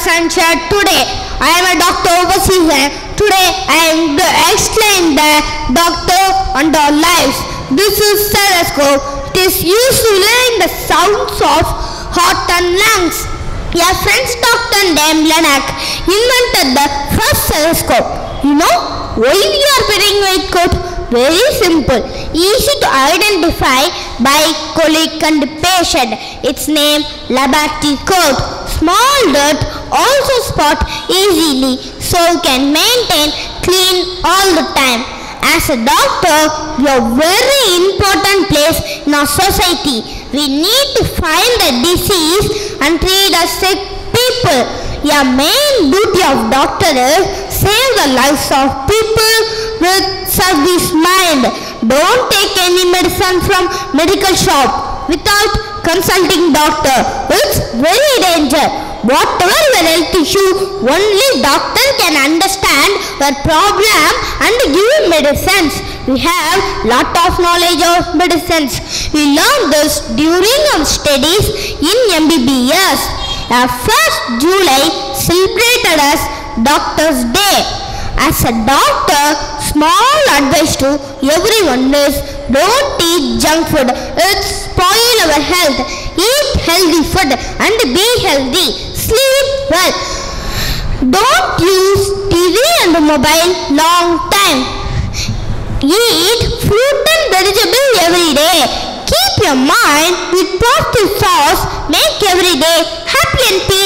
here today. I am a doctor overseas and today I am to explain the doctor and our lives. This is stethoscope. It is used to learn the sounds of heart and lungs. A French doctor named Laennec invented the first stethoscope. You know why we are wearing white coat? Very simple, easy to identify by colleague and patient. Its name laboratory coat. Small dirt also spot easily so you can maintain clean all the time. As a doctor, you are very important place in our society. We need to find the disease and treat the sick people. Your main duty of doctor is save the lives of people with service mind. Don't take any medicine from medical shop without consulting doctor. It's very danger. Whatever health issue, only doctor can understand your problem and give medicines. We have lot of knowledge of medicines. We learned this during our studies in MBBS. Our first July celebrated as Doctor's Day. As a doctor, small advice to everyone is don't eat junk food. It spoil our health. Eat healthy food and be healthy. Sleep well. Don't use TV and mobile long time. Eat fruit and vegetable every day. Keep your mind with positive thoughts. Make every day happy and peace. Thank you all.